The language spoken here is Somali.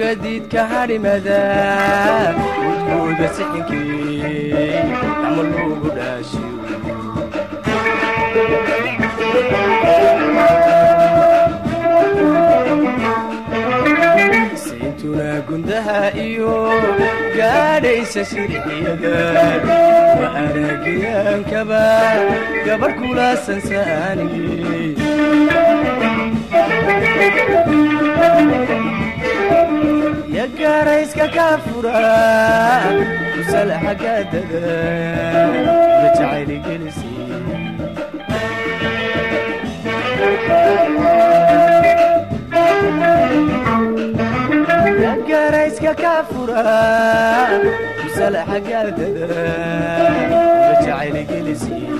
gadiidka hadhimada gudkooda sixinkii ama lugu dhaashiyo sayntuna gundaha iyo gaadhaysa shirxiyada wa aragiyaankaba gabadh kula sansaani يقاريسك كافورا وسلح قددا بتعالي جلسي. يقاريسك كافورا وسلح قددا بتعالي جلسي.